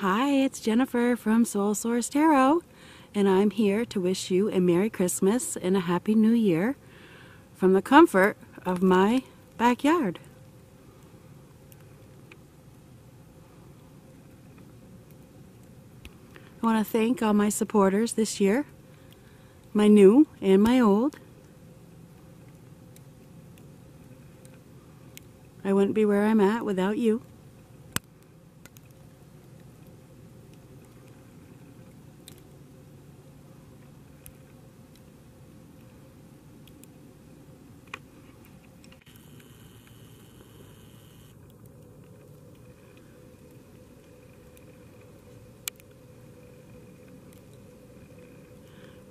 Hi, it's Jennifer from Soul Source Tarot, and I'm here to wish you a Merry Christmas and a Happy New Year from the comfort of my backyard. I want to thank all my supporters this year, my new and my old. I wouldn't be where I'm at without you.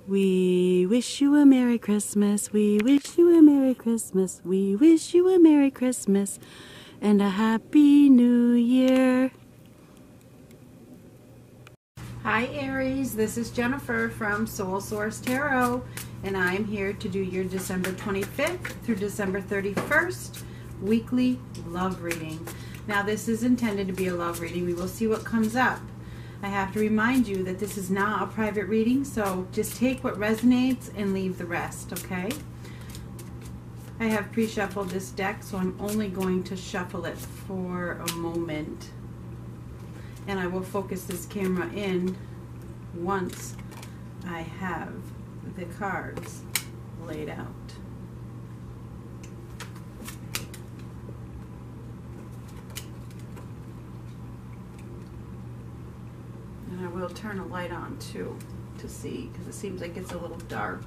We wish you a Merry Christmas. We wish you a Merry Christmas. We wish you a Merry Christmas and a Happy New Year. Hi Aries, this is Jennifer from Soul Source Tarot and I'm here to do your December 25th through December 31st weekly love reading. Now this is intended to be a love reading. We will see what comes up. I have to remind you that this is not a private reading, so just take what resonates and leave the rest, okay? I have pre-shuffled this deck, so I'm only going to shuffle it for a moment. And I will focus this camera in once I have the cards laid out. And I will turn a light on too to see because it seems like it's a little dark.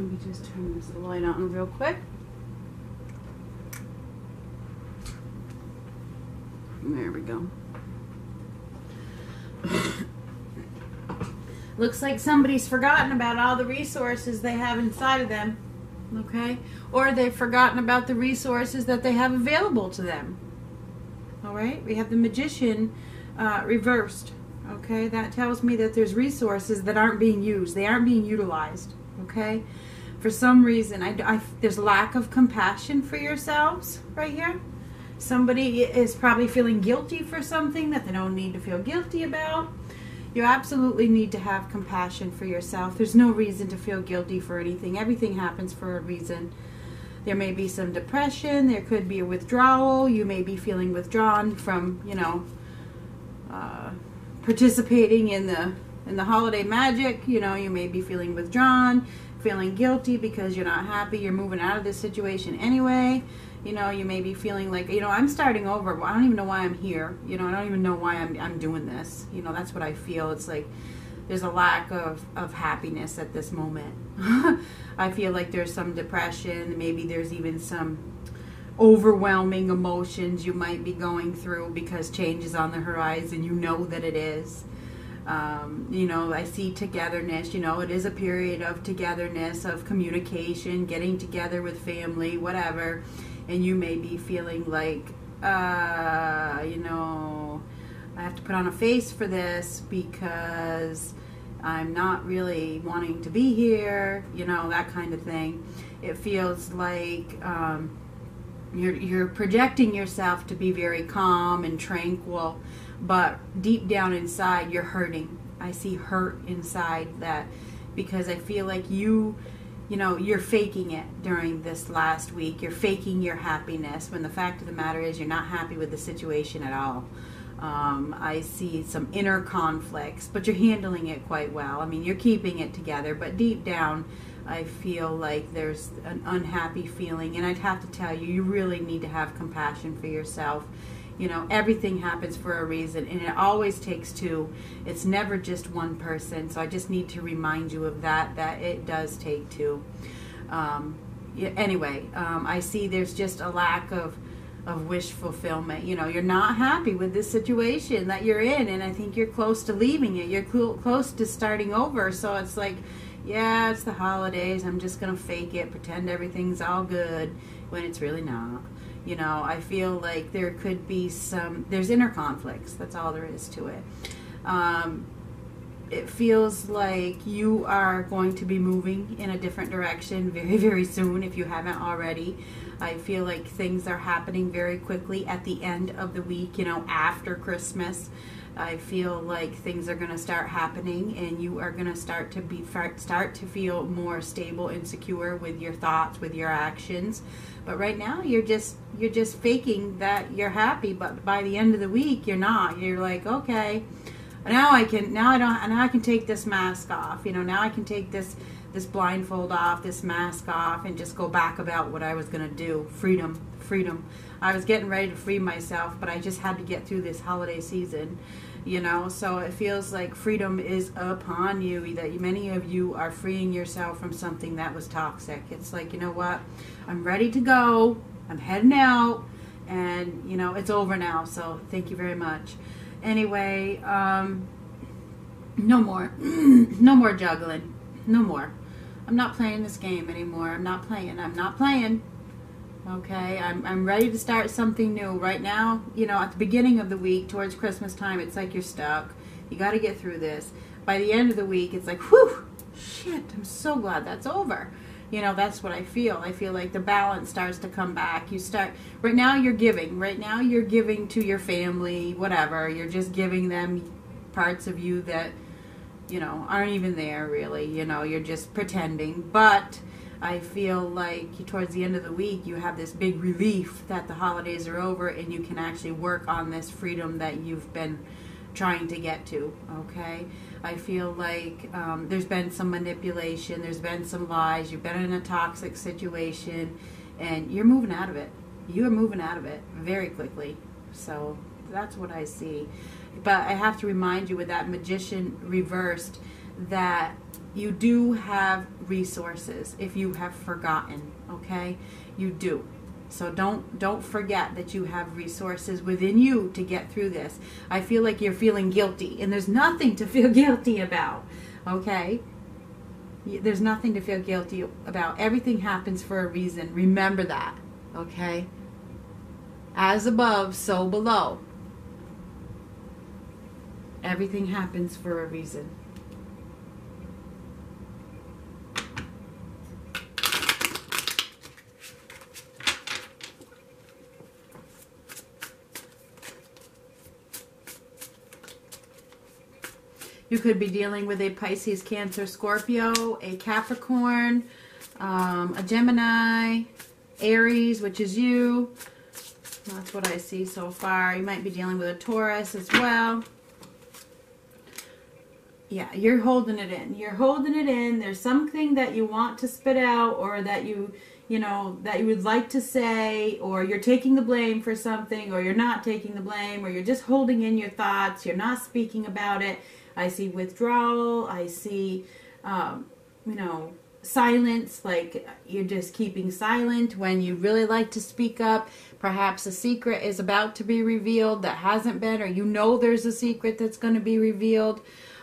Let me just turn this light on real quick. There we go. Looks like somebody's forgotten about all the resources they have inside of them. Okay? Or they've forgotten about the resources that they have available to them. All right? We have the magician uh, reversed. Okay? That tells me that there's resources that aren't being used. They aren't being utilized okay? For some reason, I, I, there's lack of compassion for yourselves right here. Somebody is probably feeling guilty for something that they don't need to feel guilty about. You absolutely need to have compassion for yourself. There's no reason to feel guilty for anything. Everything happens for a reason. There may be some depression. There could be a withdrawal. You may be feeling withdrawn from, you know, uh, participating in the in the holiday magic, you know, you may be feeling withdrawn, feeling guilty because you're not happy, you're moving out of this situation anyway. You know, you may be feeling like, you know, I'm starting over. I don't even know why I'm here. You know, I don't even know why I'm, I'm doing this. You know, that's what I feel. It's like there's a lack of, of happiness at this moment. I feel like there's some depression. Maybe there's even some overwhelming emotions you might be going through because change is on the horizon. You know that it is. Um, you know, I see togetherness. You know, it is a period of togetherness, of communication, getting together with family, whatever. And you may be feeling like, uh, you know, I have to put on a face for this because I'm not really wanting to be here, you know, that kind of thing. It feels like um, you're, you're projecting yourself to be very calm and tranquil but deep down inside you're hurting. I see hurt inside that because i feel like you you know you're faking it during this last week. You're faking your happiness when the fact of the matter is you're not happy with the situation at all. Um, i see some inner conflicts but you're handling it quite well. I mean you're keeping it together but deep down i feel like there's an unhappy feeling. And i'd have to tell you you really need to have compassion for yourself you know everything happens for a reason and it always takes two it's never just one person so i just need to remind you of that that it does take two um, anyway um, i see there's just a lack of of wish fulfillment. You know, you're not happy with this situation that you're in, and I think you're close to leaving it. You're cl- close to starting over. So it's like, yeah, it's the holidays. I'm just going to fake it, pretend everything's all good when it's really not. You know, I feel like there could be some, there's inner conflicts. That's all there is to it. Um, it feels like you are going to be moving in a different direction very, very soon if you haven't already. I feel like things are happening very quickly at the end of the week, you know, after Christmas. I feel like things are going to start happening and you are going to start to be start to feel more stable and secure with your thoughts, with your actions. But right now you're just you're just faking that you're happy, but by the end of the week you're not. You're like, "Okay, now I can now I don't now I can take this mask off. You know, now I can take this this blindfold off, this mask off, and just go back about what I was going to do. Freedom, freedom. I was getting ready to free myself, but I just had to get through this holiday season, you know. So it feels like freedom is upon you. That many of you are freeing yourself from something that was toxic. It's like, you know what? I'm ready to go. I'm heading out, and you know it's over now. So thank you very much. Anyway, um, no more, no more juggling, no more. I'm not playing this game anymore. I'm not playing. I'm not playing. Okay, I'm, I'm ready to start something new. Right now, you know, at the beginning of the week, towards Christmas time, it's like you're stuck. You got to get through this. By the end of the week, it's like, whew, shit, I'm so glad that's over. You know, that's what I feel. I feel like the balance starts to come back. You start, right now, you're giving. Right now, you're giving to your family, whatever. You're just giving them parts of you that you know, aren't even there really. You know, you're just pretending. But I feel like towards the end of the week, you have this big relief that the holidays are over and you can actually work on this freedom that you've been trying to get to. Okay? I feel like um, there's been some manipulation, there's been some lies, you've been in a toxic situation, and you're moving out of it. You are moving out of it very quickly. So that's what I see. But I have to remind you with that magician reversed that you do have resources if you have forgotten, okay? You do. So don't don't forget that you have resources within you to get through this. I feel like you're feeling guilty and there's nothing to feel guilty about. Okay? There's nothing to feel guilty about. Everything happens for a reason. Remember that. Okay? As above, so below. Everything happens for a reason. You could be dealing with a Pisces, Cancer, Scorpio, a Capricorn, um, a Gemini, Aries, which is you. That's what I see so far. You might be dealing with a Taurus as well yeah, you're holding it in. You're holding it in. There's something that you want to spit out or that you, you know, that you would like to say or you're taking the blame for something or you're not taking the blame or you're just holding in your thoughts. You're not speaking about it. I see withdrawal. I see, um, you know, silence, like you're just keeping silent when you really like to speak up. Perhaps a secret is about to be revealed that hasn't been, or you know there's a secret that's going to be revealed.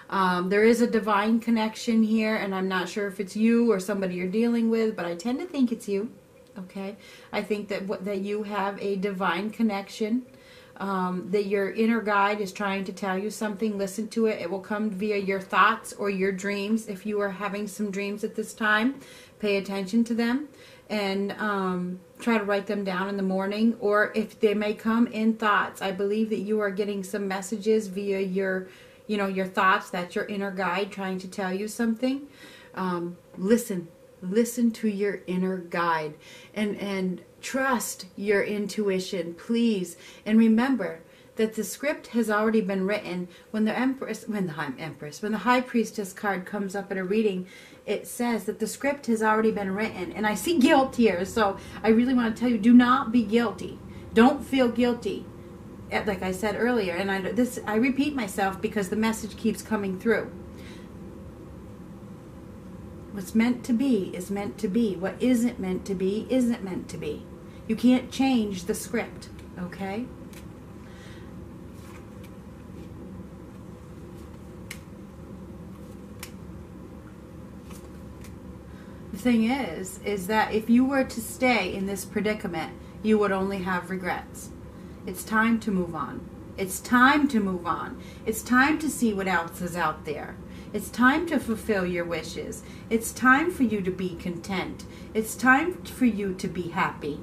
Um, there is a divine connection here, and I'm not sure if it's you or somebody you're dealing with, but I tend to think it's you. Okay, I think that that you have a divine connection. Um, that your inner guide is trying to tell you something. Listen to it. It will come via your thoughts or your dreams. If you are having some dreams at this time, pay attention to them and um, try to write them down in the morning. Or if they may come in thoughts, I believe that you are getting some messages via your you know, your thoughts, that's your inner guide trying to tell you something. Um, listen, listen to your inner guide and, and trust your intuition, please. And remember, that the script has already been written when the empress when the high empress when the high priestess card comes up in a reading it says that the script has already been written and i see guilt here so i really want to tell you do not be guilty don't feel guilty like I said earlier, and I this I repeat myself because the message keeps coming through. What's meant to be is meant to be. What isn't meant to be isn't meant to be. You can't change the script. Okay? The thing is, is that if you were to stay in this predicament, you would only have regrets. It's time to move on. It's time to move on. It's time to see what else is out there. It's time to fulfill your wishes. It's time for you to be content. It's time for you to be happy.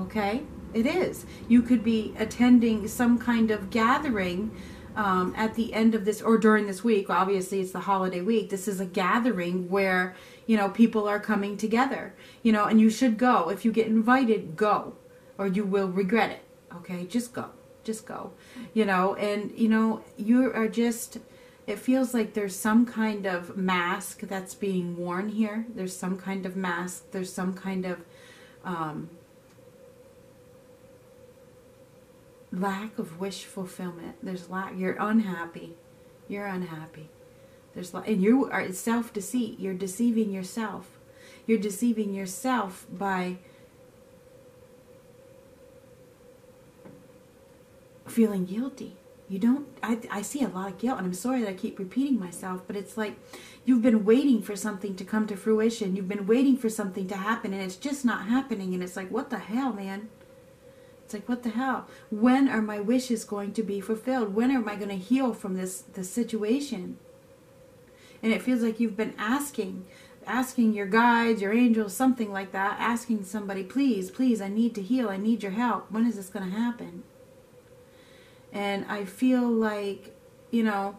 Okay? It is. You could be attending some kind of gathering um, at the end of this or during this week. Obviously, it's the holiday week. This is a gathering where, you know, people are coming together, you know, and you should go. If you get invited, go, or you will regret it. Okay? Just go. Just go. You know, and, you know, you are just it feels like there's some kind of mask that's being worn here. There's some kind of mask. There's some kind of um, lack of wish fulfillment. There's lack. You're unhappy. You're unhappy. There's and you are self deceit. You're deceiving yourself. You're deceiving yourself by feeling guilty you don't I, I see a lot of guilt and i'm sorry that i keep repeating myself but it's like you've been waiting for something to come to fruition. You've been waiting for something to happen and it's just not happening and it's like what the hell man? It's like what the hell? When are my wishes going to be fulfilled? When am i going to heal from this this situation? And it feels like you've been asking asking your guides your angels something like that asking somebody please please i need to heal i need your help. When is this going to happen and I feel like, you know,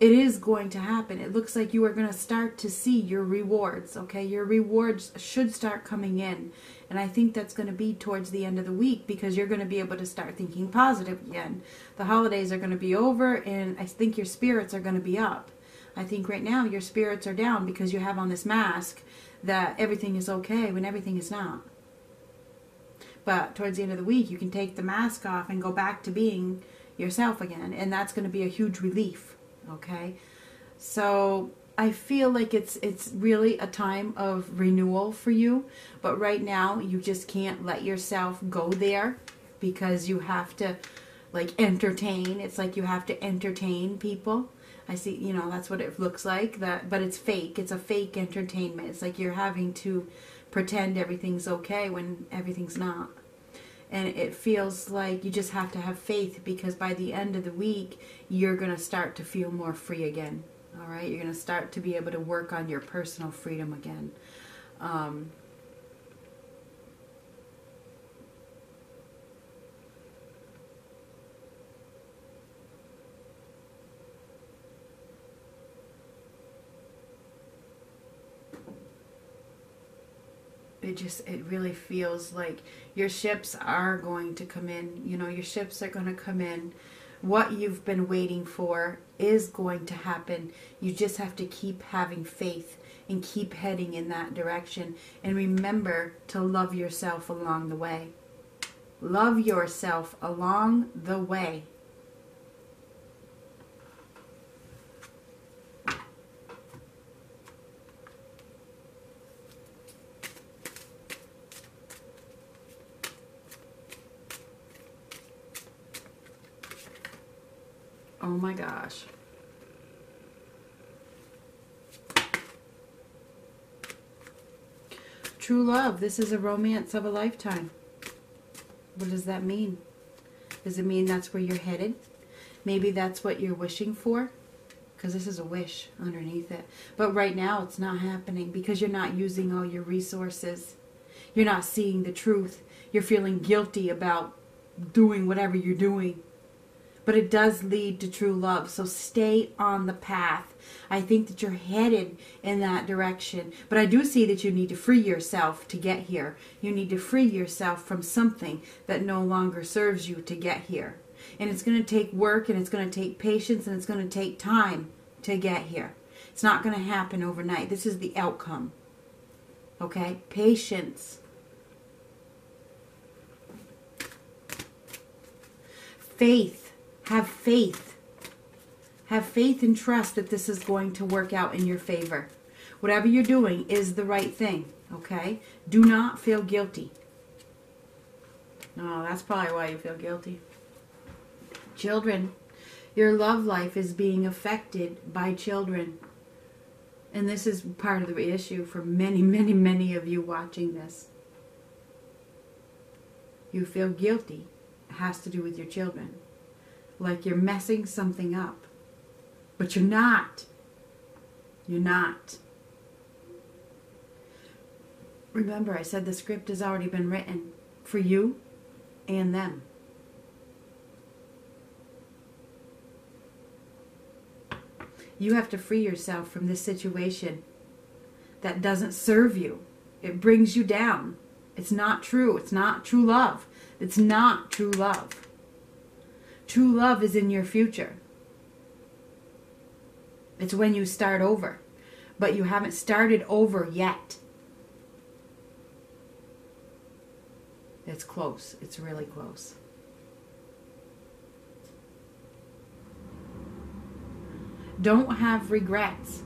it is going to happen. It looks like you are going to start to see your rewards, okay? Your rewards should start coming in. And I think that's going to be towards the end of the week because you're going to be able to start thinking positive again. The holidays are going to be over, and I think your spirits are going to be up. I think right now your spirits are down because you have on this mask that everything is okay when everything is not. But towards the end of the week, you can take the mask off and go back to being yourself again. And that's going to be a huge relief. Okay? So I feel like it's it's really a time of renewal for you, but right now you just can't let yourself go there because you have to like entertain. It's like you have to entertain people. I see, you know, that's what it looks like. That but it's fake. It's a fake entertainment. It's like you're having to pretend everything's okay when everything's not. And it feels like you just have to have faith because by the end of the week, you're going to start to feel more free again. All right? You're going to start to be able to work on your personal freedom again. Um, it just it really feels like your ships are going to come in you know your ships are going to come in. What you've been waiting for is going to happen. You just have to keep having faith and keep heading in that direction. And remember to love yourself along the way. Love yourself along the way Oh my gosh. True love. This is a romance of a lifetime. What does that mean? Does it mean that's where you're headed? Maybe that's what you're wishing for? Because this is a wish underneath it. But right now it's not happening because you're not using all your resources. You're not seeing the truth. You're feeling guilty about doing whatever you're doing but it does lead to true love. So stay on the path. I think that you're headed in that direction. But I do see that you need to free yourself to get here. You need to free yourself from something that no longer serves you to get here. And it's going to take work and it's going to take patience and it's going to take time to get here. It's not going to happen overnight. This is the outcome. Okay? Patience. Faith have faith. Have faith and trust that this is going to work out in your favor. Whatever you're doing is the right thing, okay? Do not feel guilty. No, that's probably why you feel guilty. Children, your love life is being affected by children. And this is part of the issue for many, many, many of you watching this. You feel guilty. It has to do with your children. Like you're messing something up. But you're not. You're not. Remember, I said the script has already been written for you and them. You have to free yourself from this situation that doesn't serve you. It brings you down. It's not true. It's not true love. It's not true love. True love is in your future. It's when you start over. But you haven't started over yet. It's close. It's really close. Don't have regrets.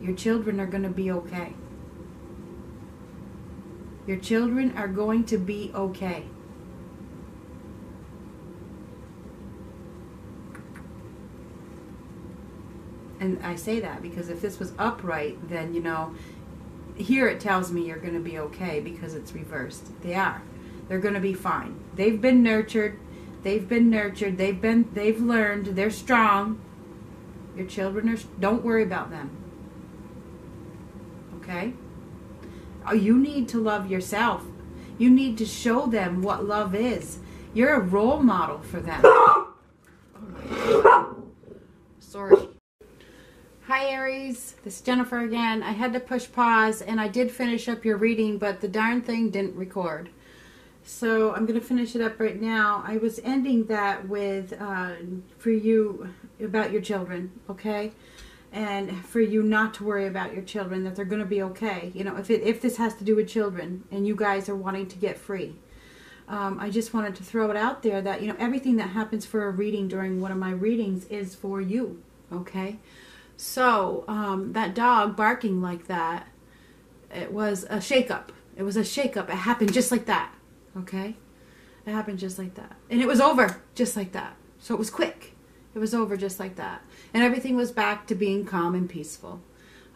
Your children are going to be okay. Your children are going to be okay. And I say that because if this was upright, then, you know, here it tells me you're going to be okay because it's reversed. They are. They're going to be fine. They've been nurtured. They've been nurtured. They've been they've learned. They're strong. Your children are don't worry about them. Okay? Oh, you need to love yourself. You need to show them what love is. You're a role model for them. Sorry. Hi Aries, this is Jennifer again. I had to push pause and I did finish up your reading, but the darn thing didn't record. So I'm going to finish it up right now. I was ending that with uh, for you about your children, okay? And for you not to worry about your children, that they're going to be okay. You know, if it, if this has to do with children and you guys are wanting to get free. Um, I just wanted to throw it out there that, you know, everything that happens for a reading during one of my readings is for you, okay? So, um, that dog barking like that, it was a shakeup. It was a shakeup. It happened just like that, okay? It happened just like that. And it was over just like that. So it was quick. It was over just like that. And everything was back to being calm and peaceful.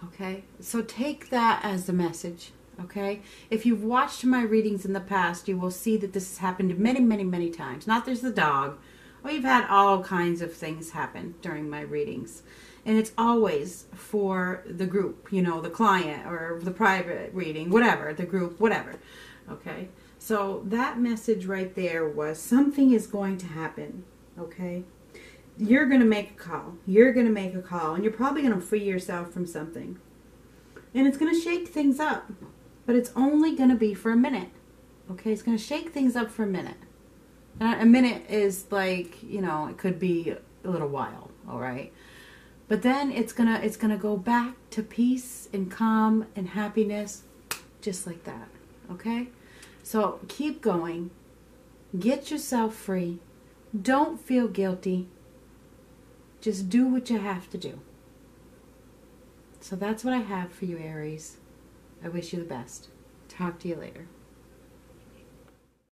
Okay? So take that as the message. Okay? If you've watched my readings in the past, you will see that this has happened many, many, many times. Not there's the dog. We've had all kinds of things happen during my readings. And it's always for the group, you know, the client or the private reading, whatever, the group, whatever. Okay? So that message right there was something is going to happen. Okay? you're going to make a call. You're going to make a call, and you're probably going to free yourself from something. And it's going to shake things up, but it's only going to be for a minute. Okay, it's going to shake things up for a minute. And a minute is like, you know, it could be a little while, all right? But then it's to it's to go back to peace and calm and happiness just like that. Okay? So keep going. Get yourself free. Don't feel guilty. Just do what you have to do. So that's what I have for you, Aries. I wish you the best. Talk to you later.